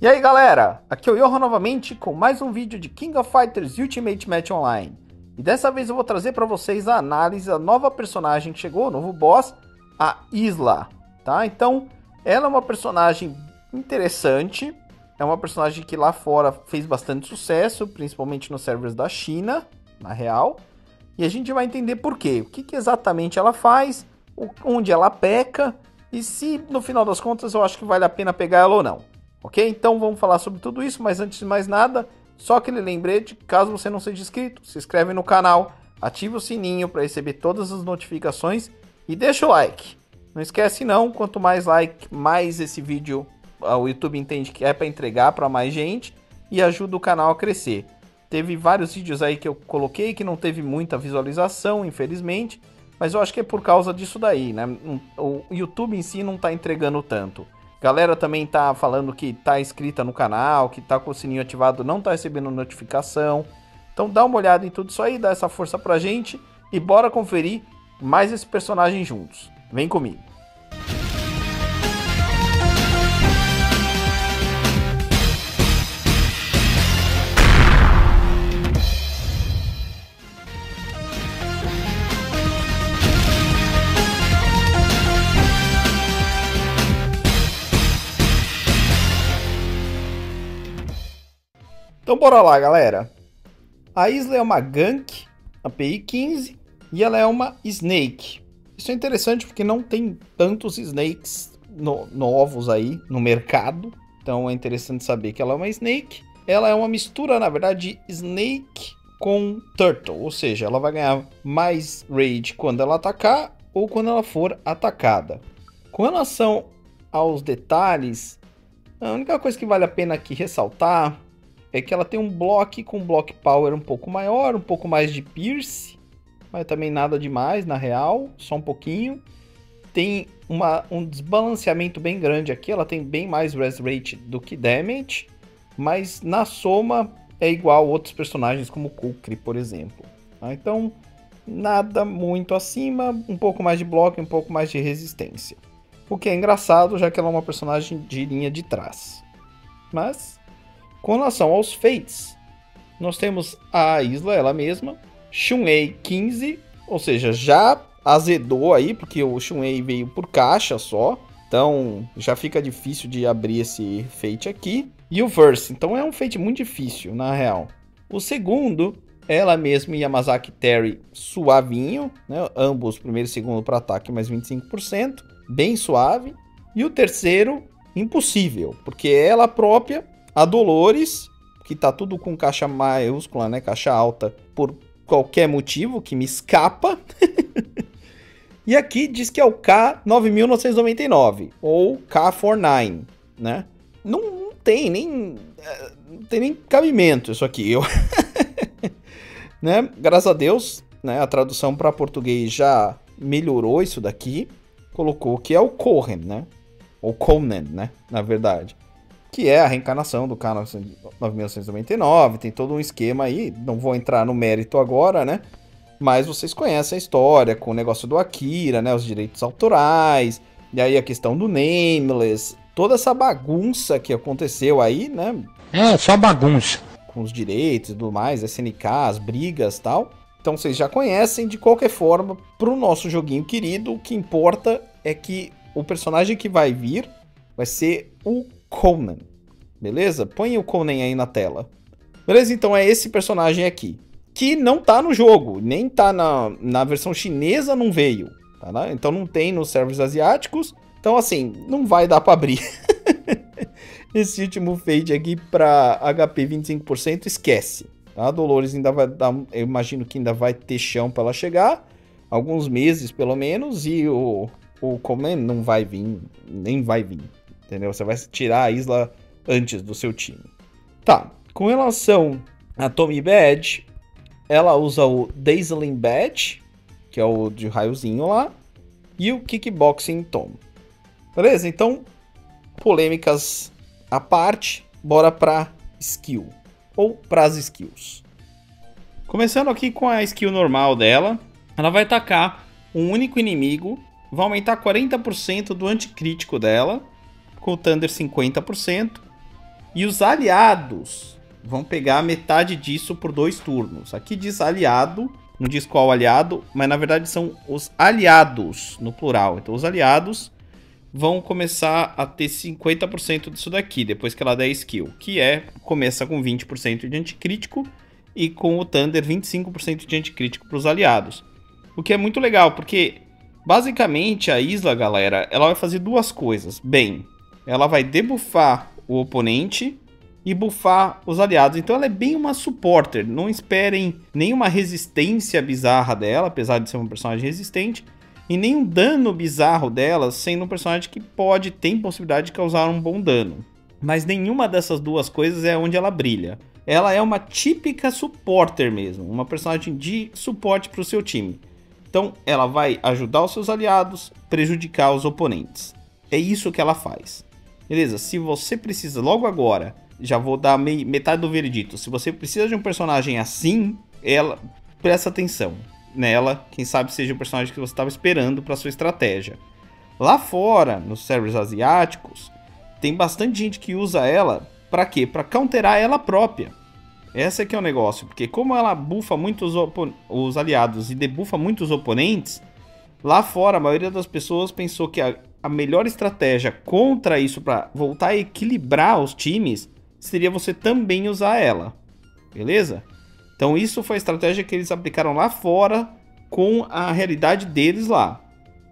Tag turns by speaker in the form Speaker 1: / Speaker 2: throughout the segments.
Speaker 1: E aí galera, aqui é o novamente com mais um vídeo de King of Fighters Ultimate Match Online. E dessa vez eu vou trazer para vocês a análise da nova personagem que chegou, o novo boss, a Isla, tá? Então, ela é uma personagem interessante, é uma personagem que lá fora fez bastante sucesso, principalmente nos servers da China, na real. E a gente vai entender por quê, o que, que exatamente ela faz, onde ela peca e se no final das contas eu acho que vale a pena pegar ela ou não. Ok? Então vamos falar sobre tudo isso, mas antes de mais nada, só aquele lembrete, caso você não seja inscrito, se inscreve no canal, ativa o sininho para receber todas as notificações e deixa o like. Não esquece não, quanto mais like, mais esse vídeo ah, o YouTube entende que é para entregar para mais gente e ajuda o canal a crescer. Teve vários vídeos aí que eu coloquei que não teve muita visualização, infelizmente, mas eu acho que é por causa disso daí, né? O YouTube em si não está entregando tanto. Galera também tá falando que tá inscrita no canal, que tá com o sininho ativado, não tá recebendo notificação. Então dá uma olhada em tudo isso aí, dá essa força pra gente e bora conferir mais esse personagem juntos. Vem comigo. Então bora lá, galera. A Isla é uma Gank, API 15, e ela é uma Snake. Isso é interessante porque não tem tantos Snakes no, novos aí no mercado. Então é interessante saber que ela é uma Snake. Ela é uma mistura, na verdade, de Snake com Turtle. Ou seja, ela vai ganhar mais Rage quando ela atacar ou quando ela for atacada. Com relação aos detalhes, a única coisa que vale a pena aqui ressaltar é que ela tem um bloco com block power um pouco maior, um pouco mais de pierce, mas também nada demais na real, só um pouquinho. Tem uma, um desbalanceamento bem grande aqui, ela tem bem mais res rate do que damage, mas na soma é igual outros personagens como Kukri, por exemplo. Tá? Então, nada muito acima, um pouco mais de bloco um pouco mais de resistência. O que é engraçado, já que ela é uma personagem de linha de trás. Mas com relação aos Fates, nós temos a Isla, ela mesma, Shunei 15, ou seja, já azedou aí, porque o Shunei veio por caixa só, então já fica difícil de abrir esse Fate aqui. E o Verse, então é um Fate muito difícil, na real. O segundo, ela mesma e Yamazaki Terry suavinho, né? ambos primeiro e segundo para ataque mais 25%, bem suave. E o terceiro, impossível, porque ela própria a Dolores, que tá tudo com caixa maiúscula, né? Caixa alta, por qualquer motivo que me escapa. e aqui diz que é o K9999, ou K49, né? Não, não tem nem. Eh, não tem nem cabimento isso aqui. Eu... né? Graças a Deus, né? A tradução para português já melhorou isso daqui. Colocou que é o Cohen, né? Ou Conan, né? Na verdade que é a reencarnação do K9999, tem todo um esquema aí, não vou entrar no mérito agora, né? Mas vocês conhecem a história com o negócio do Akira, né? Os direitos autorais, e aí a questão do Nameless, toda essa bagunça que aconteceu aí, né?
Speaker 2: É, só bagunça.
Speaker 1: Com os direitos e tudo mais, SNK, as brigas tal. Então vocês já conhecem, de qualquer forma, pro nosso joguinho querido, o que importa é que o personagem que vai vir vai ser o Conan. Beleza? Põe o Conan aí na tela. Beleza? Então é esse personagem aqui. Que não tá no jogo, nem tá na, na versão chinesa, não veio. Tá, né? Então não tem nos servers asiáticos. Então, assim, não vai dar pra abrir. Esse último fade aqui pra HP 25%, esquece. Tá? A Dolores ainda vai dar. Eu imagino que ainda vai ter chão pra ela chegar. Alguns meses, pelo menos. E o, o Conan não vai vir. Nem vai vir. Entendeu? Você vai tirar a Isla antes do seu time. Tá. Com relação a Tommy Badge, ela usa o Dazzling Badge, que é o de raiozinho lá, e o Kickboxing Tom. Beleza? Então, polêmicas à parte, bora pra skill. Ou pras skills. Começando aqui com a skill normal dela, ela vai atacar um único inimigo, vai aumentar 40% do anticrítico dela com o Thunder 50%. E os aliados vão pegar metade disso por dois turnos. Aqui diz aliado, não diz qual aliado, mas na verdade são os aliados no plural. Então os aliados vão começar a ter 50% disso daqui, depois que ela der skill, que é, começa com 20% de anticrítico e com o Thunder 25% de anticrítico para os aliados. O que é muito legal, porque basicamente a Isla, galera, ela vai fazer duas coisas. Bem, ela vai debuffar o oponente e buffar os aliados. Então ela é bem uma supporter. Não esperem nenhuma resistência bizarra dela, apesar de ser um personagem resistente e nenhum dano bizarro dela, sendo um personagem que pode, tem possibilidade de causar um bom dano. Mas nenhuma dessas duas coisas é onde ela brilha. Ela é uma típica supporter mesmo, uma personagem de suporte para o seu time. Então ela vai ajudar os seus aliados, prejudicar os oponentes. É isso que ela faz. Beleza? Se você precisa logo agora, já vou dar metade do veredito. Se você precisa de um personagem assim, ela presta atenção nela, quem sabe seja o personagem que você estava esperando para sua estratégia. Lá fora, nos servers asiáticos, tem bastante gente que usa ela para quê? Para counterar ela própria. Essa é que é o negócio, porque como ela bufa muito os, os aliados e debufa muito os oponentes, lá fora a maioria das pessoas pensou que a, a melhor estratégia contra isso para voltar a equilibrar os times seria você também usar ela. Beleza? Então isso foi a estratégia que eles aplicaram lá fora com a realidade deles lá,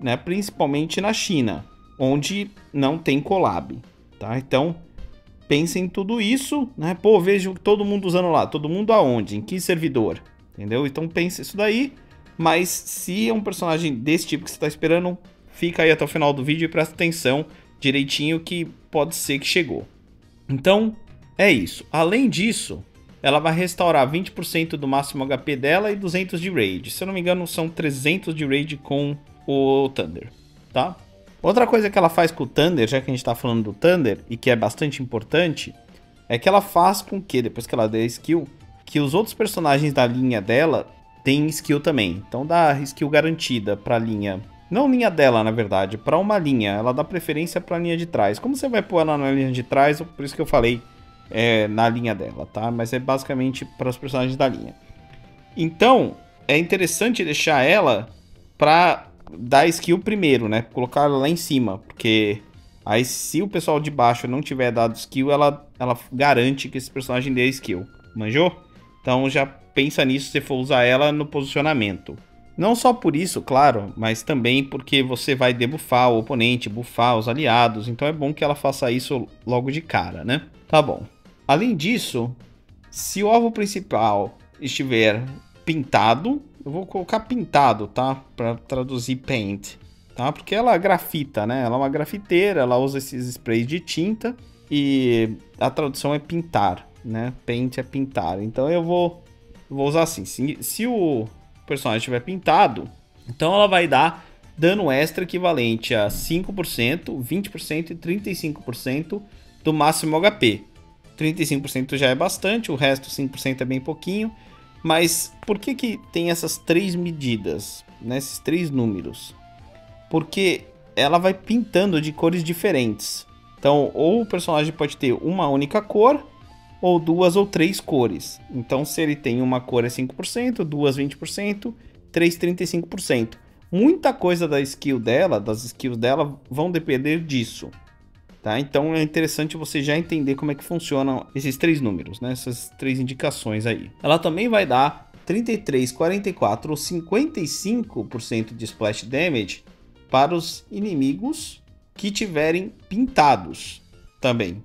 Speaker 1: né? Principalmente na China, onde não tem collab, tá? Então pensem em tudo isso, né? Pô, vejo todo mundo usando lá, todo mundo aonde? Em que servidor? Entendeu? Então pense isso daí. Mas se é um personagem desse tipo que você está esperando, fica aí até o final do vídeo e presta atenção direitinho que pode ser que chegou. Então, é isso. Além disso, ela vai restaurar 20% do máximo HP dela e 200 de raid. Se eu não me engano, são 300 de raid com o Thunder, tá? Outra coisa que ela faz com o Thunder, já que a gente tá falando do Thunder, e que é bastante importante, é que ela faz com que, depois que ela der skill, que os outros personagens da linha dela tenham skill também. Então dá skill garantida pra linha. Não linha dela, na verdade, para uma linha. Ela dá preferência pra linha de trás. Como você vai pôr ela na linha de trás, por isso que eu falei é, na linha dela, tá? Mas é basicamente para os personagens da linha. Então, é interessante deixar ela para dar skill primeiro, né? Colocar ela lá em cima, porque aí se o pessoal de baixo não tiver dado skill, ela, ela garante que esse personagem dê skill. Manjou? Então já pensa nisso se for usar ela no posicionamento. Não só por isso, claro, mas também porque você vai debuffar o oponente, buffar os aliados, então é bom que ela faça isso logo de cara, né? Tá bom. Além disso, se o alvo principal estiver pintado, eu vou colocar pintado, tá? Para traduzir paint, tá? Porque ela grafita, né? Ela é uma grafiteira, ela usa esses sprays de tinta e a tradução é pintar, né? Paint é pintar. Então eu vou, vou usar assim. Se, se o personagem estiver pintado, então ela vai dar dano extra equivalente a 5%, 20% e 35% do máximo HP. 35% já é bastante, o resto 5% é bem pouquinho. Mas por que, que tem essas três medidas, né, esses três números? Porque ela vai pintando de cores diferentes. Então, ou o personagem pode ter uma única cor, ou duas ou três cores. Então, se ele tem uma cor é 5%, duas 20%, três 35%. Muita coisa da skill dela, das skills dela, vão depender disso. Tá? Então é interessante você já entender como é que funcionam esses três números, né? essas três indicações aí. Ela também vai dar 33, 44 ou 55% de splash damage para os inimigos que tiverem pintados também.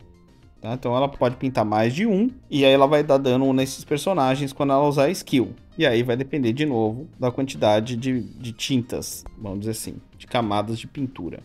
Speaker 1: Tá? Então ela pode pintar mais de um e aí ela vai dar dano nesses personagens quando ela usar a skill. E aí vai depender de novo da quantidade de, de tintas, vamos dizer assim, de camadas de pintura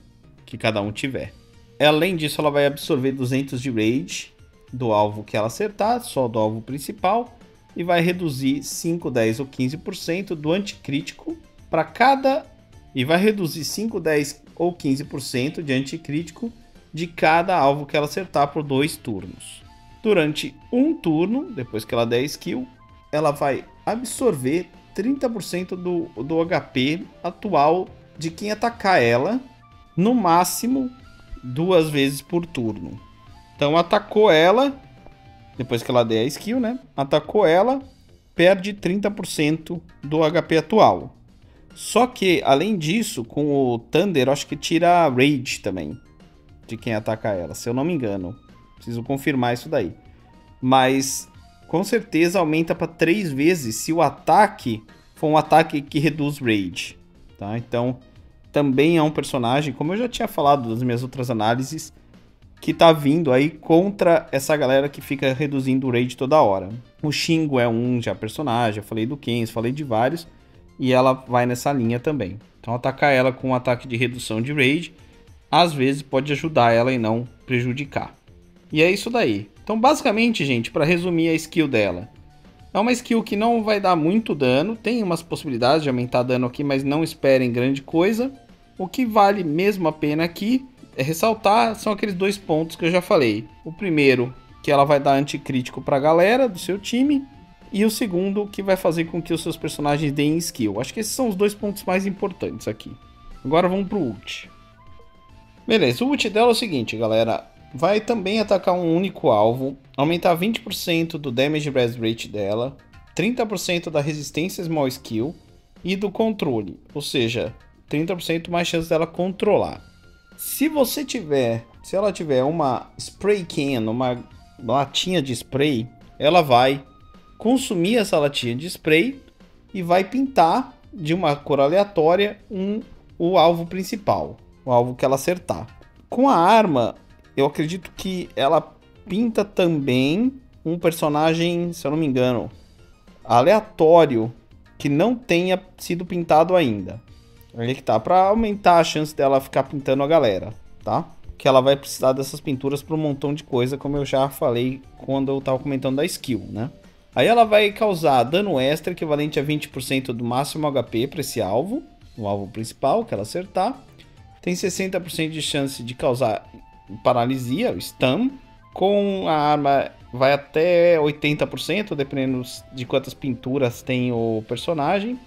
Speaker 1: que cada um tiver. Além disso, ela vai absorver 200 de rage do alvo que ela acertar, só do alvo principal, e vai reduzir 5, 10 ou 15% do anticrítico para cada e vai reduzir 5, 10 ou 15% de anticrítico de cada alvo que ela acertar por dois turnos. Durante um turno, depois que ela der skill, ela vai absorver 30% do, do HP atual de quem atacar ela, no máximo duas vezes por turno. Então atacou ela, depois que ela der a skill, né? Atacou ela, perde 30% do HP atual. Só que, além disso, com o Thunder, acho que tira a Rage também. De quem ataca ela, se eu não me engano. Preciso confirmar isso daí. Mas, com certeza, aumenta para 3 vezes se o ataque for um ataque que reduz Rage. Tá? Então, também é um personagem, como eu já tinha falado nas minhas outras análises, que tá vindo aí contra essa galera que fica reduzindo o rage toda hora. O Shingo é um já personagem, eu falei do Kens, falei de vários, e ela vai nessa linha também. Então atacar ela com um ataque de redução de rage, às vezes pode ajudar ela e não prejudicar. E é isso daí. Então basicamente, gente, para resumir a skill dela, é uma skill que não vai dar muito dano, tem umas possibilidades de aumentar dano aqui, mas não esperem grande coisa. O que vale mesmo a pena aqui é ressaltar são aqueles dois pontos que eu já falei. O primeiro, que ela vai dar anticrítico para a galera do seu time, e o segundo, que vai fazer com que os seus personagens deem skill. Acho que esses são os dois pontos mais importantes aqui. Agora vamos pro ult. Beleza, o ult dela é o seguinte, galera. Vai também atacar um único alvo, aumentar 20% do damage res rate dela, 30% da resistência small skill e do controle. Ou seja, 30% mais chance dela controlar. Se você tiver, se ela tiver uma spray can, uma latinha de spray, ela vai consumir essa latinha de spray e vai pintar de uma cor aleatória um, o alvo principal, o alvo que ela acertar. Com a arma, eu acredito que ela pinta também um personagem, se eu não me engano, aleatório que não tenha sido pintado ainda. Aí que tá, pra aumentar a chance dela ficar pintando a galera, tá? Que ela vai precisar dessas pinturas para um montão de coisa, como eu já falei quando eu tava comentando da skill, né? Aí ela vai causar dano extra equivalente a 20% do máximo HP para esse alvo, o alvo principal que ela acertar. Tem 60% de chance de causar paralisia, o stun. Com a arma vai até 80%, dependendo de quantas pinturas tem o personagem.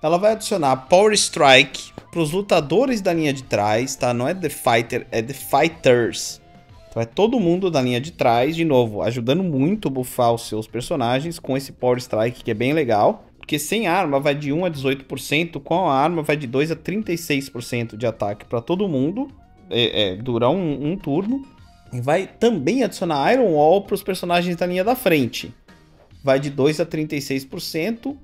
Speaker 1: Ela vai adicionar Power Strike para os lutadores da linha de trás, tá? Não é The Fighter, é The Fighters. Então é todo mundo da linha de trás, de novo, ajudando muito a buffar os seus personagens com esse Power Strike que é bem legal. Porque sem arma vai de 1 a 18%, com a arma vai de 2 a 36% de ataque para todo mundo. É, é, um, um turno. E vai também adicionar Iron Wall para os personagens da linha da frente. Vai de 2 a 36%.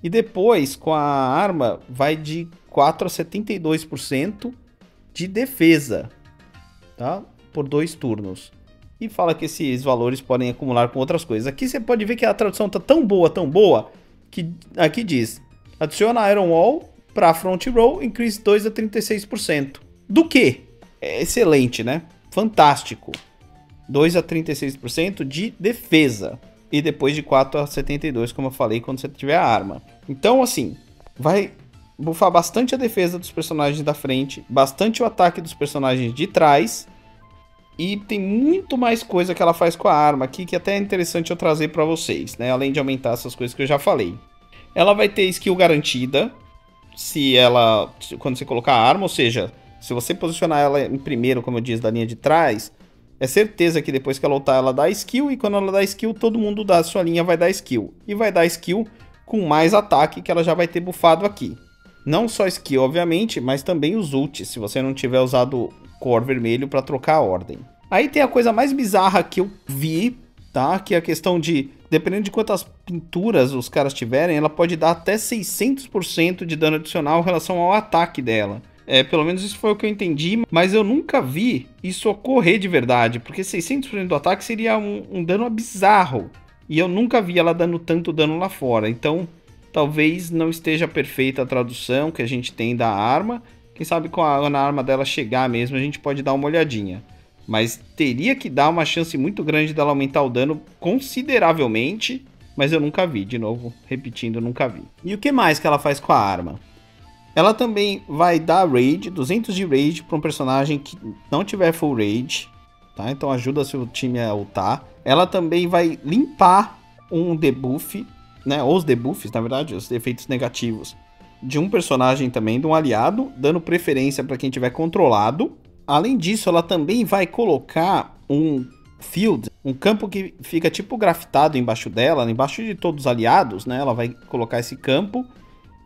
Speaker 1: E depois, com a arma, vai de 4 a 72% de defesa, tá? Por dois turnos. E fala que esses valores podem acumular com outras coisas. Aqui você pode ver que a tradução tá tão boa, tão boa, que aqui diz: adiciona Iron Wall para front row, increase 2 a 36%. Do que? É excelente, né? Fantástico. 2 a 36% de defesa e depois de 4 a 72, como eu falei, quando você tiver a arma. Então, assim, vai bufar bastante a defesa dos personagens da frente, bastante o ataque dos personagens de trás. E tem muito mais coisa que ela faz com a arma aqui que até é interessante eu trazer para vocês, né? Além de aumentar essas coisas que eu já falei. Ela vai ter skill garantida se ela quando você colocar a arma, ou seja, se você posicionar ela em primeiro, como eu disse, da linha de trás, é certeza que depois que ela lutar, ela dá skill, e quando ela dá skill, todo mundo da sua linha vai dar skill. E vai dar skill com mais ataque que ela já vai ter bufado aqui. Não só skill, obviamente, mas também os ults, se você não tiver usado cor vermelho para trocar a ordem. Aí tem a coisa mais bizarra que eu vi, tá? Que é a questão de, dependendo de quantas pinturas os caras tiverem, ela pode dar até 600% de dano adicional em relação ao ataque dela. É, pelo menos isso foi o que eu entendi, mas eu nunca vi isso ocorrer de verdade, porque 600% do ataque seria um, um dano bizarro. E eu nunca vi ela dando tanto dano lá fora. Então, talvez não esteja perfeita a tradução que a gente tem da arma. Quem sabe com a, na arma dela chegar mesmo, a gente pode dar uma olhadinha. Mas teria que dar uma chance muito grande dela aumentar o dano consideravelmente. Mas eu nunca vi, de novo, repetindo, nunca vi. E o que mais que ela faz com a arma? Ela também vai dar raid, 200 de raid para um personagem que não tiver full raid, tá? Então ajuda seu time a ultar. Ela também vai limpar um debuff, né? Ou os debuffs, na verdade, os efeitos negativos de um personagem também, de um aliado, dando preferência para quem tiver controlado. Além disso, ela também vai colocar um Field, um campo que fica tipo grafitado embaixo dela, embaixo de todos os aliados, né? Ela vai colocar esse campo.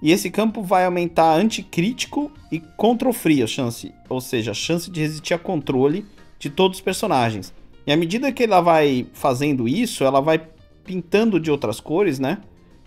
Speaker 1: E esse campo vai aumentar anticrítico e control free a chance, ou seja, a chance de resistir a controle de todos os personagens. E à medida que ela vai fazendo isso, ela vai pintando de outras cores, né?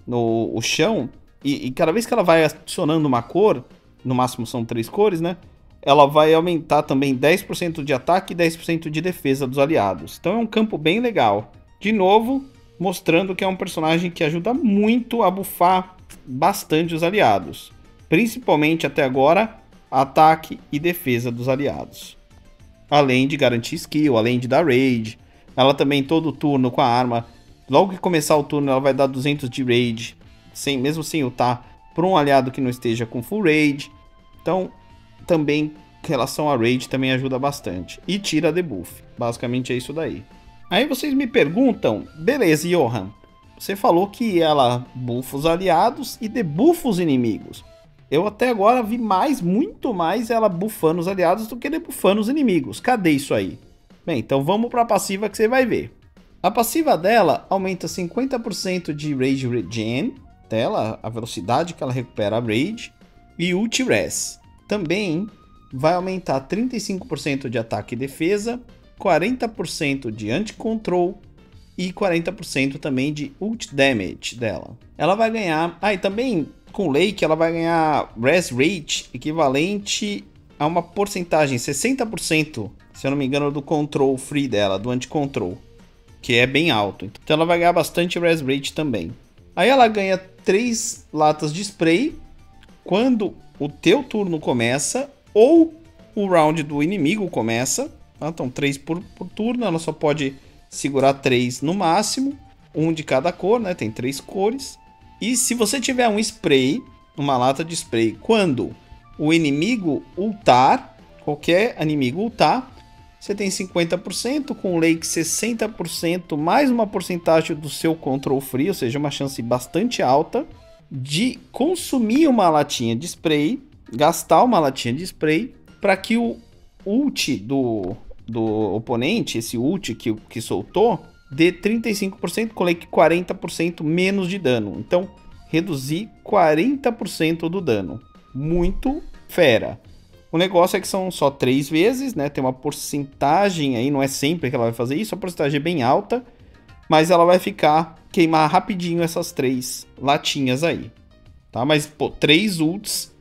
Speaker 1: No o chão. E, e cada vez que ela vai adicionando uma cor, no máximo são três cores, né? ela vai aumentar também 10% de ataque e 10% de defesa dos aliados. Então é um campo bem legal. De novo, mostrando que é um personagem que ajuda muito a bufar bastante os aliados. Principalmente até agora, ataque e defesa dos aliados. Além de garantir skill, além de dar raid. Ela também todo turno com a arma. Logo que começar o turno, ela vai dar 200 de raid, sem, mesmo sem ultar, para um aliado que não esteja com full raid. Então, também em relação a raid também ajuda bastante. E tira debuff. Basicamente é isso daí. Aí vocês me perguntam, beleza, Johan, você falou que ela buffa os aliados e debuffa os inimigos. Eu até agora vi mais, muito mais ela buffando os aliados do que debuffando os inimigos. Cadê isso aí? Bem, então vamos para a passiva que você vai ver. A passiva dela aumenta 50% de Rage Regen dela, a velocidade que ela recupera a Rage, e Ult Res também vai aumentar 35% de ataque e defesa, 40% de anti-control e 40% também de ult damage dela. Ela vai ganhar, ah, e também com Lake ela vai ganhar res rate equivalente a uma porcentagem 60%, se eu não me engano, do control free dela, do anti-control, que é bem alto. Então ela vai ganhar bastante res rate também. Aí ela ganha 3 latas de spray quando o teu turno começa ou o round do inimigo começa. Tá? Então, três por, por turno, ela só pode segurar três no máximo, um de cada cor, né? Tem três cores. E se você tiver um spray, uma lata de spray, quando o inimigo ultar, qualquer inimigo ultar, você tem 50%, com o Lake 60%, mais uma porcentagem do seu control free, ou seja, uma chance bastante alta de consumir uma latinha de spray, gastar uma latinha de spray, para que o ult do, do oponente, esse ult que, que soltou, dê 35%, coloque 40% menos de dano. Então, reduzir 40% do dano. Muito fera. O negócio é que são só três vezes, né? Tem uma porcentagem aí, não é sempre que ela vai fazer isso, a porcentagem é bem alta, mas ela vai ficar queimar rapidinho essas três latinhas aí. Tá? Mas, pô, três ults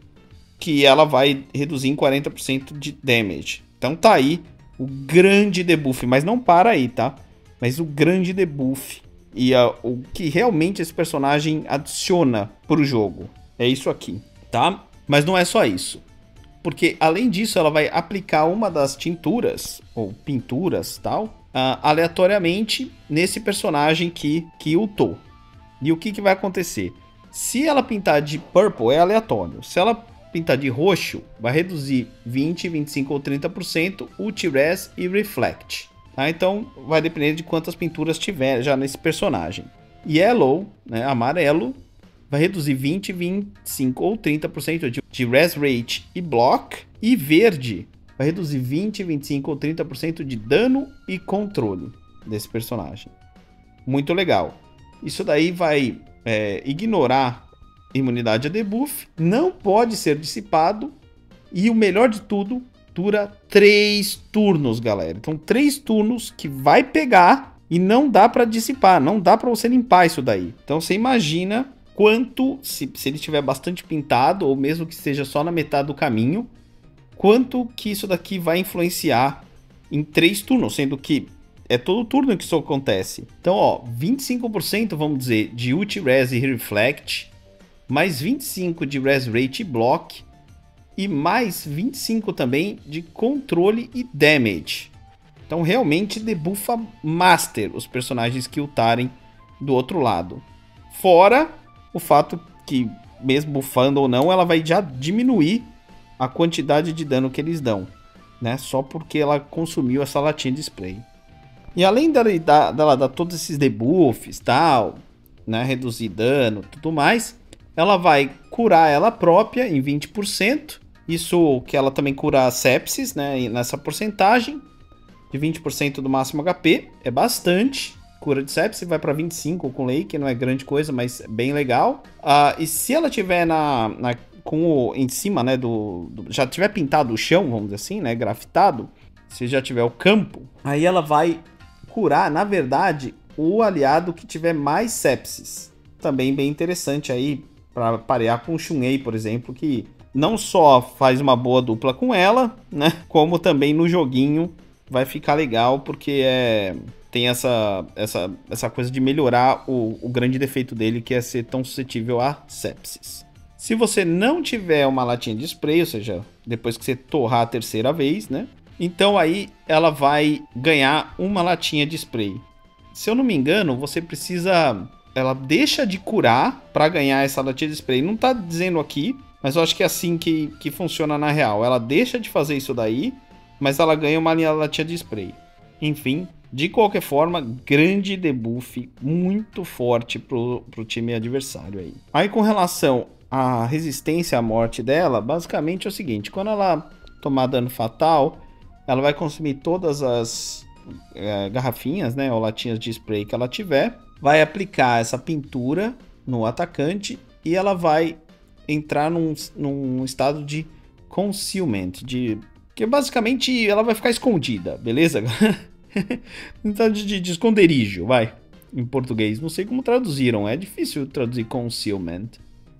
Speaker 1: que ela vai reduzir em 40% de damage. Então tá aí o grande debuff, mas não para aí, tá? Mas o grande debuff e uh, o que realmente esse personagem adiciona pro jogo. É isso aqui, tá? Mas não é só isso. Porque além disso, ela vai aplicar uma das tinturas ou pinturas, tal, uh, aleatoriamente nesse personagem que, que ultou. E o que, que vai acontecer? Se ela pintar de purple, é aleatório. Se ela pintar de roxo, vai reduzir 20, 25 ou 30% ult res e reflect. Tá? Então vai depender de quantas pinturas tiver já nesse personagem. Yellow, né, amarelo, vai reduzir 20, 25 ou 30% de, de res rate e block. E verde vai reduzir 20, 25 ou 30% de dano e controle desse personagem. Muito legal. Isso daí vai é, ignorar imunidade a debuff, não pode ser dissipado e o melhor de tudo, dura 3 turnos, galera. Então, 3 turnos que vai pegar e não dá para dissipar, não dá para você limpar isso daí. Então, você imagina quanto, se, se ele estiver bastante pintado, ou mesmo que esteja só na metade do caminho, quanto que isso daqui vai influenciar em três turnos, sendo que é todo turno que isso acontece. Então, ó, 25%, vamos dizer, de ult res e reflect, mais 25 de res rate e block e mais 25 também de controle e damage. Então, realmente debuffa master os personagens que ultarem do outro lado. Fora o fato que mesmo buffando ou não, ela vai já diminuir a quantidade de dano que eles dão, né? Só porque ela consumiu essa latinha de spray. E além dela dar, dela dar todos esses debuffs, tal, né? Reduzir dano, tudo mais, ela vai curar ela própria em 20%. Isso que ela também cura a sepsis, né? Nessa porcentagem. de 20% do máximo HP, é bastante. Cura de sepsis vai para 25 com lei, que não é grande coisa, mas é bem legal. Uh, e se ela tiver na, na com o em cima, né, do, do, já tiver pintado o chão, vamos dizer assim, né, grafitado, se já tiver o campo, aí ela vai curar, na verdade, o aliado que tiver mais sepsis. Também bem interessante aí para parear com o Shunei, por exemplo, que não só faz uma boa dupla com ela, né, como também no joguinho vai ficar legal porque é tem essa, essa, essa coisa de melhorar o, o grande defeito dele, que é ser tão suscetível a sepsis. Se você não tiver uma latinha de spray, ou seja, depois que você torrar a terceira vez, né? Então aí ela vai ganhar uma latinha de spray. Se eu não me engano, você precisa. Ela deixa de curar para ganhar essa latinha de spray. Não tá dizendo aqui, mas eu acho que é assim que, que funciona na real. Ela deixa de fazer isso daí, mas ela ganha uma latinha de spray. Enfim, de qualquer forma, grande debuff, muito forte pro, pro time adversário aí. Aí com relação à resistência à morte dela, basicamente é o seguinte, quando ela tomar dano fatal, ela vai consumir todas as é, garrafinhas, né, ou latinhas de spray que ela tiver, vai aplicar essa pintura no atacante e ela vai entrar num, num estado de concealment, de que basicamente ela vai ficar escondida, beleza? então, de, de esconderijo, vai. Em português. Não sei como traduziram. É difícil traduzir concealment.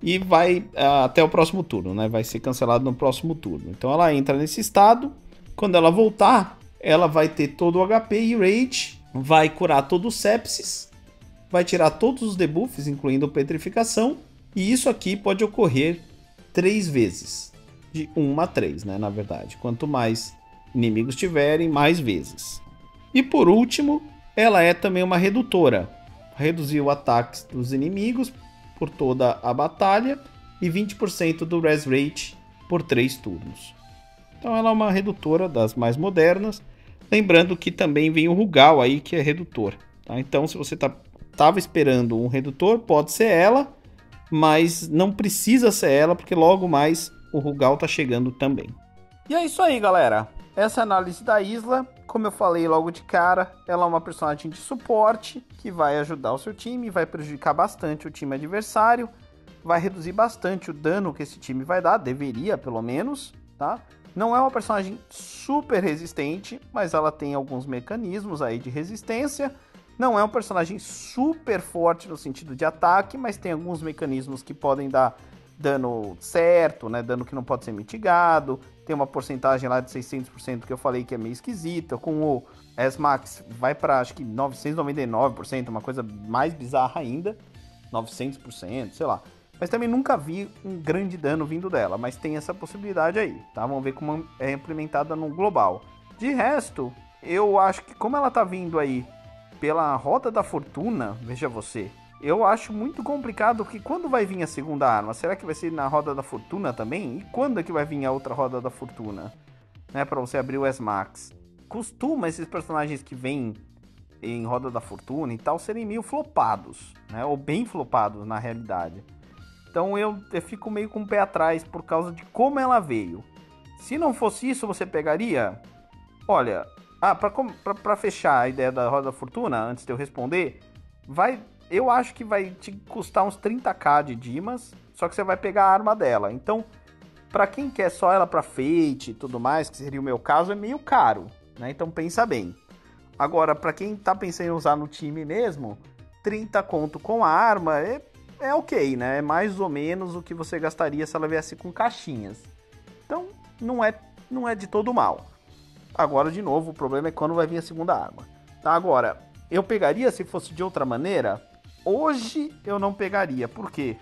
Speaker 1: E vai uh, até o próximo turno, né? Vai ser cancelado no próximo turno. Então ela entra nesse estado. Quando ela voltar, ela vai ter todo o HP e Rage. Vai curar todo o sepsis. Vai tirar todos os debuffs, incluindo petrificação. E isso aqui pode ocorrer três vezes. De 1 a 3, né? Na verdade. Quanto mais inimigos tiverem, mais vezes. E por último, ela é também uma redutora. Reduziu ataques dos inimigos por toda a batalha e 20% do res rate por 3 turnos. Então ela é uma redutora das mais modernas. Lembrando que também vem o Rugal aí, que é redutor. Tá? Então, se você tá, esperando um redutor, pode ser ela, mas não precisa ser ela, porque logo mais o Rugal tá chegando também. E é isso aí, galera. Essa é análise da Isla. Como eu falei logo de cara, ela é uma personagem de suporte que vai ajudar o seu time, vai prejudicar bastante o time adversário, vai reduzir bastante o dano que esse time vai dar, deveria pelo menos, tá? Não é uma personagem super resistente, mas ela tem alguns mecanismos aí de resistência. Não é um personagem super forte no sentido de ataque, mas tem alguns mecanismos que podem dar dano certo, né? Dano que não pode ser mitigado. Tem uma porcentagem lá de 600% que eu falei que é meio esquisita. Com o S-Max vai para acho que 999%, uma coisa mais bizarra ainda. 900%, sei lá. Mas também nunca vi um grande dano vindo dela, mas tem essa possibilidade aí, tá? Vamos ver como é implementada no global. De resto, eu acho que como ela tá vindo aí pela Roda da Fortuna, veja você, eu acho muito complicado porque quando vai vir a segunda arma? Será que vai ser na Roda da Fortuna também? E quando é que vai vir a outra Roda da Fortuna? Né, para você abrir o S-Max. Costuma esses personagens que vêm em Roda da Fortuna e tal serem meio flopados, né? Ou bem flopados na realidade. Então eu, eu fico meio com o pé atrás por causa de como ela veio. Se não fosse isso, você pegaria? Olha, ah, para fechar a ideia da Roda da Fortuna, antes de eu responder, vai eu acho que vai te custar uns 30k de Dimas, só que você vai pegar a arma dela. Então, para quem quer só ela para Fate e tudo mais, que seria o meu caso, é meio caro, né? Então pensa bem. Agora, para quem tá pensando em usar no time mesmo, 30 conto com a arma é, é ok, né? É mais ou menos o que você gastaria se ela viesse com caixinhas. Então, não é, não é de todo mal. Agora, de novo, o problema é quando vai vir a segunda arma. Tá? Agora, eu pegaria se fosse de outra maneira? Hoje eu não pegaria. Por quê?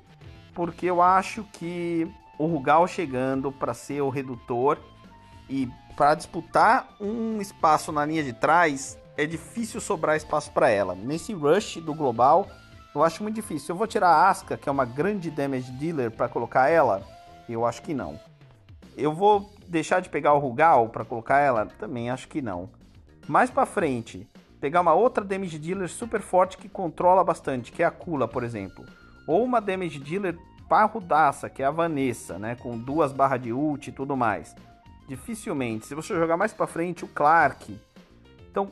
Speaker 1: Porque eu acho que o Rugal chegando para ser o redutor e para disputar um espaço na linha de trás, é difícil sobrar espaço para ela. Nesse rush do global, eu acho muito difícil. Eu vou tirar a Aska, que é uma grande damage dealer, para colocar ela? Eu acho que não. Eu vou deixar de pegar o Rugal para colocar ela? Também acho que não. Mais para frente, pegar uma outra damage dealer super forte que controla bastante, que é a Kula, por exemplo. Ou uma damage dealer parrudaça, que é a Vanessa, né? Com duas barras de ult e tudo mais. Dificilmente. Se você jogar mais pra frente, o Clark. Então,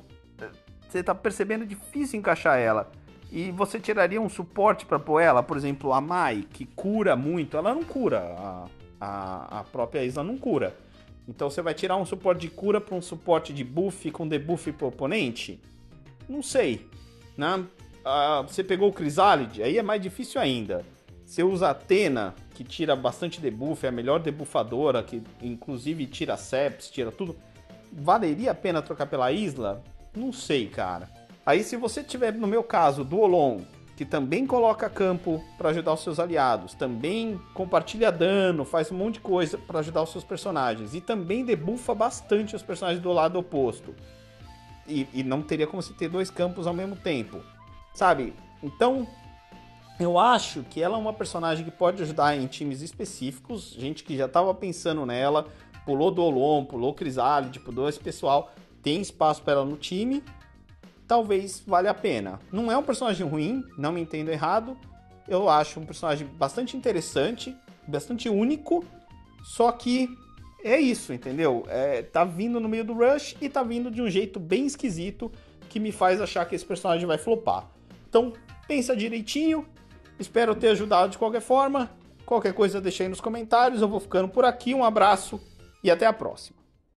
Speaker 1: você tá percebendo difícil encaixar ela. E você tiraria um suporte para pôr ela, por exemplo, a Mai, que cura muito, ela não cura. A, a, a própria Isla não cura. Então você vai tirar um suporte de cura para um suporte de buff com debuff pro oponente? Não sei. Né? Ah, você pegou o Crysalid, aí é mais difícil ainda. Você usa Atena, que tira bastante debuff, é a melhor debuffadora, que inclusive tira seps, tira tudo. Valeria a pena trocar pela Isla? Não sei, cara. Aí se você tiver, no meu caso, Duolon, que também coloca campo para ajudar os seus aliados, também compartilha dano, faz um monte de coisa para ajudar os seus personagens e também debuffa bastante os personagens do lado oposto. E, e não teria como se ter dois campos ao mesmo tempo, sabe? Então, eu acho que ela é uma personagem que pode ajudar em times específicos, gente que já estava pensando nela, pulou do Olom, pulou Crisálide, pulou esse pessoal, tem espaço para ela no time talvez valha a pena. Não é um personagem ruim, não me entendo errado. Eu acho um personagem bastante interessante, bastante único, só que é isso, entendeu? É, tá vindo no meio do Rush e tá vindo de um jeito bem esquisito que me faz achar que esse personagem vai flopar. Então, pensa direitinho. Espero ter ajudado de qualquer forma. Qualquer coisa deixa aí nos comentários. Eu vou ficando por aqui. Um abraço e até a próxima.